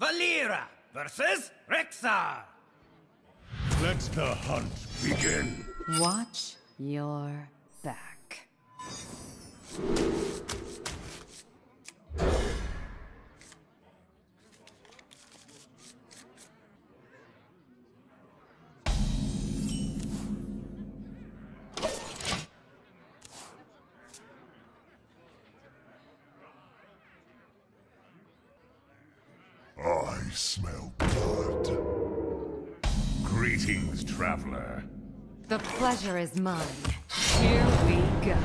Valeera versus Rexxar. Let the hunt begin. Watch your back. Smell blood. Greetings, traveler. The pleasure is mine. Here we go.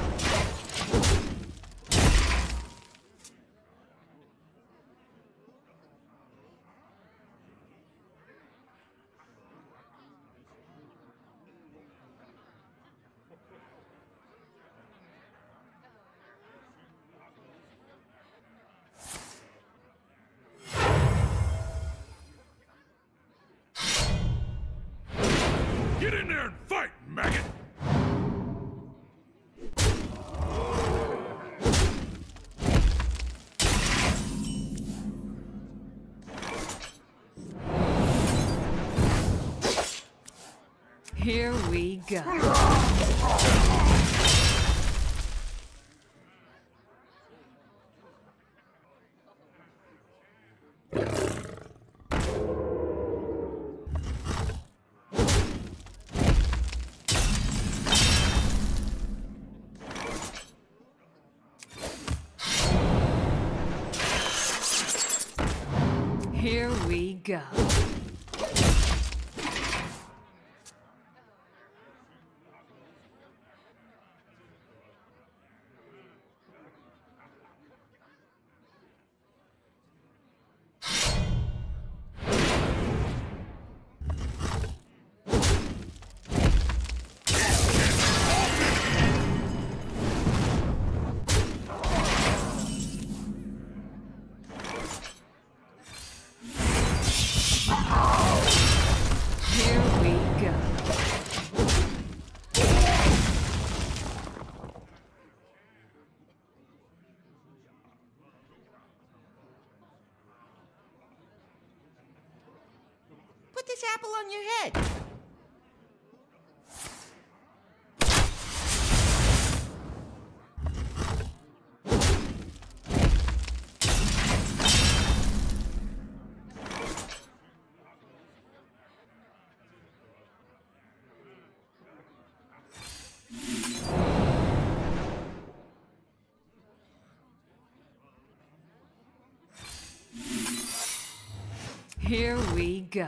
Maggot! Here we go. Here we go. Put this apple on your head. Here we go.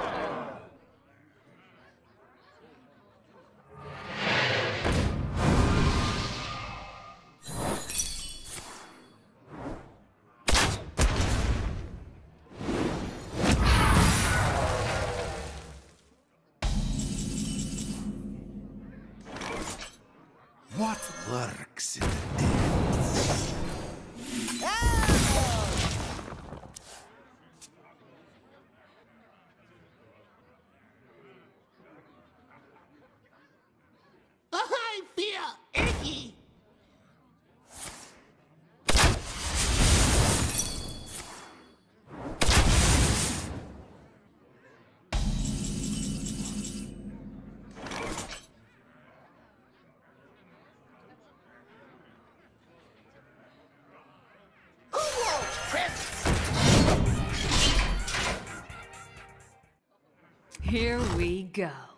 Here we go.